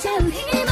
tell him.